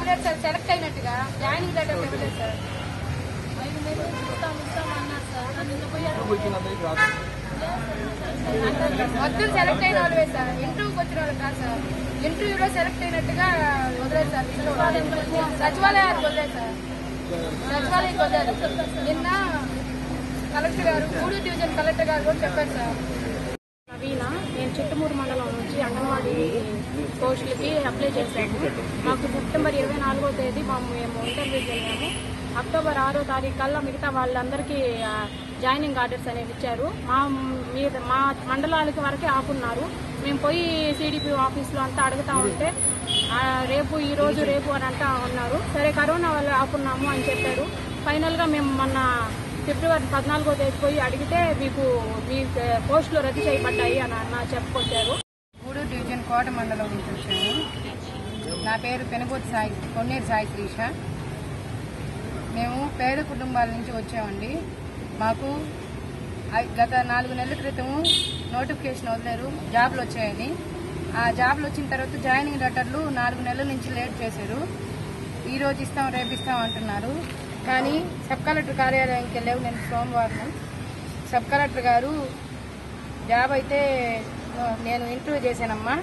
ఇవ్వలేదు sir select అయినట్టుగా. Joining letter ఇవ్వలేదు సార్ మొత్తం సెలెక్ట్ అయిన వాళ్ళే సార్ ఇంటర్వ్యూకి వచ్చిన వాళ్ళు కాదు సార్ ఇంటర్వ్యూలో సెలెక్ట్ అయినట్టుగా వదిలేదు సార్ సచివాలయానికి వదిలేదు సార్ సచివాలయానికి వదిలేదు నిన్న కలెక్టర్ గారు గూడూరు డివిజన్ కలెక్టర్ గారు కూడా చెప్పారు సార్ నవీన నేను చిట్టమూరు మండలం నుంచి అంగన్వాడీ పోస్టులకి అప్లై చేశాము మాకు సెప్టెంబర్ ఇరవై నాలుగో తేదీ మా మేము ఇంటర్వ్యూ వెళ్ళాము అక్టోబర్ ఆరో తారీఖు కల్లా మిగతా వాళ్ళందరికీ జాయినింగ్ ఆర్డర్స్ అనేవి ఇచ్చారు. మా మీద మా మండలాలకి వరకే ఆపున్నారు. మేము పోయి సిడిపి ఆఫీస్లో అంతా అడుగుతా ఉంటే రేపు ఈ రోజు రేపు అని అంటా ఉన్నారు. సరే కరోనా వల్ల ఆపున్నాము అని చెప్పారు. ఫైనల్గా మేము మొన్న ఫిబ్రవరి పద్నాలుగో తేదీ పోయి అడిగితే మీకు మీ పోస్టులు రద్దు చేయబడ్డాయి అని అన్న చెప్పుకొచ్చారు. కోట మండలం నుంచి వచ్చాను నా పేరు పెనుగోటి సాయి కొన్నేరు సాయి శ్రీష మేము పేద కుటుంబాల నుంచి వచ్చామండి. మాకు గత నాలుగు నెలల క్రితము నోటిఫికేషన్ వదిలేరు జాబ్లు వచ్చాయని. ఆ జాబ్లు వచ్చిన తర్వాత జాయినింగ్ లెటర్లు నాలుగు నెలల నుంచి లేట్ చేశారు. ఈరోజు ఇస్తాం రేపు ఇస్తాం అంటున్నారు. కానీ సబ్ కలెక్టర్ కార్యాలయానికి వెళ్ళావు నేను సోమవారం. సబ్ కలెక్టర్ గారు జాబ్ అయితే నేను ఇంటర్వ్యూ చేశానమ్మా.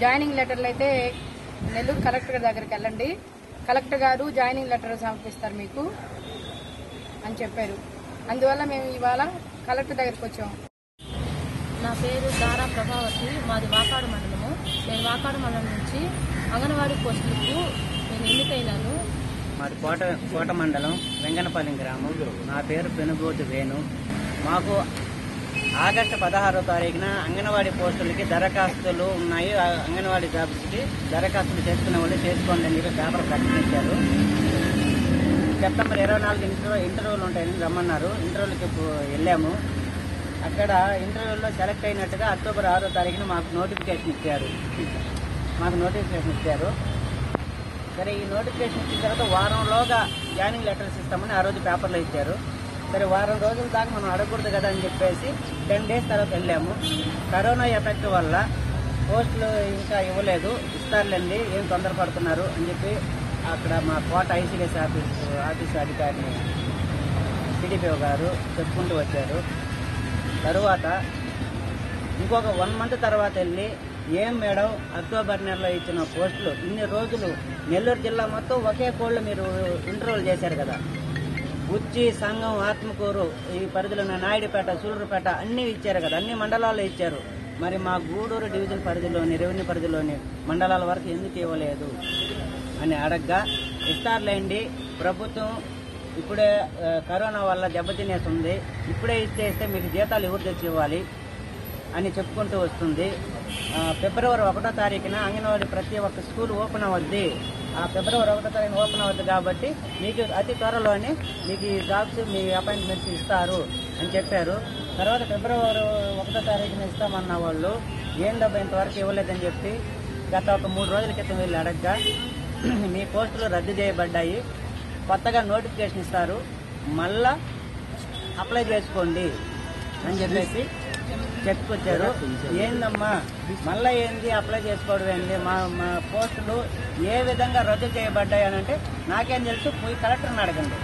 జాయినింగ్ లెటర్లు అయితే నెల్లూరు కలెక్టర్ గారి దగ్గరికి వెళ్ళండి. కలెక్టర్ గారు జాయినింగ్ లెటర్ సమర్పిస్తారు మీకు అని చెప్పారు. అందువల్ల మేము ఇవాళ కలెక్టర్ దగ్గరికి వచ్చాము నా పేరు దారా ప్రభావతి. మాది వాకాడు మండలము. నేను వాకాడు మండలం నుంచి అంగన్వాడీ పోస్టులకు నేను ఎన్నికైనాను. మాది కోట కోట మండలం వెంగనపల్లి గ్రామం. నా పేరు పెనుగోటి వేణు. మాకు ఆగస్టు పదహారో తారీఖున అంగన్వాడీ పోస్టులకి దరఖాస్తులు ఉన్నాయి. ఆ అంగన్వాడీ జాబ్స్కి దరఖాస్తులు చేసుకునే వాళ్ళు చేసుకోండి అని చెప్పి పేపర్ ప్రకటించారు. సెప్టెంబర్ ఇరవై నాలుగు ఇంటర్వ్యూ ఇంటర్వ్యూలు ఉంటాయని రమ్మన్నారు. ఇంటర్వ్యూలకి వెళ్ళాము. అక్కడ ఇంటర్వ్యూలో సెలెక్ట్ అయినట్టుగా అక్టోబర్ ఆరో తారీఖున మాకు నోటిఫికేషన్ ఇచ్చారు. మాకు నోటిఫికేషన్ ఇచ్చారు. సరే ఈ నోటిఫికేషన్ ఇచ్చిన తర్వాత వారంలోగా జాయినింగ్ లెటర్స్ ఇస్తామని ఆ రోజు పేపర్లో ఇచ్చారు. సరే వారం రోజుల దాకా మనం అడగకూడదు కదా అని చెప్పేసి టెన్ డేస్ తర్వాత వెళ్ళాము. కరోనా ఎఫెక్ట్ వల్ల పోస్టులు ఇంకా ఇవ్వలేదు. ఇస్తారులేండి ఏం తొందరపడుతున్నారు అని చెప్పి అక్కడ మా కోట ఐసీడీఎస్ ఆఫీస్ ఆఫీస్ అధికారిని సిడిపిఓ గారు చెప్పుకుంటూ వచ్చారు. తరువాత ఇంకొక వన్ మంత్ తర్వాత వెళ్ళి ఏం మేడం అక్టోబర్ నెలలో ఇచ్చిన పోస్టులు ఇన్ని రోజులు నెల్లూరు జిల్లా మొత్తం ఒకే కోళ్ళు మీరు ఇంటర్వ్యూలు చేశారు కదా. ఉచ్చి సంఘం ఆత్మకూరు ఈ పరిధిలో ఉన్న నాయుడుపేట సూళ్ళూరుపేట అన్ని ఇచ్చారు కదా అన్ని మండలాల్లో ఇచ్చారు. మరి మా గూడూరు డివిజన్ పరిధిలోని రెవెన్యూ పరిధిలోని మండలాల వరకు ఎందుకు ఇవ్వలేదు అని అడగ్గా ఇస్తారులేండి ప్రభుత్వం ఇప్పుడే కరోనా వల్ల దెబ్బతినేసి ఉంది ఇప్పుడే ఇచ్చేస్తే మీకు జీతాలు ఎవరు తెచ్చి ఇవ్వాలి అని చెప్పుకుంటూ వస్తుంది. ఫిబ్రవరి ఒకటో తారీఖున అంగన్వాడీ ప్రతి ఒక్క స్కూల్ ఓపెన్ అవద్ది. ఫిబ్రవరి ఒకటో తారీఖు ఓపెన్ అవుతుంది కాబట్టి మీకు అతి త్వరలోనే మీకు ఈ జాబ్స్ మీ అపాయింట్మెంట్స్ ఇస్తారు అని చెప్పారు. తర్వాత ఫిబ్రవరి ఒకటో తారీఖున ఇస్తామన్న వాళ్ళు ఏందబ్బా ఇంతవరకు ఇవ్వలేదని చెప్పి గత ఒక మూడు రోజుల క్రితం వెళ్ళి అడగ్గా మీ పోస్టులు రద్దు చేయబడ్డాయి. కొత్తగా నోటిఫికేషన్ ఇస్తారు. మళ్ళా అప్లై చేసుకోండి అని చెప్పేసి చెప్పుకొచ్చారు. ఏందమ్మా? మళ్ళా ఏంది అప్లై చేసుకోవడం ఏంది? మా మా పోస్టులు ఏ విధంగా రద్దు చేయబడ్డాయి అని అంటే నాకేం తెలుసు పోయి కలెక్టర్ని అడగండి.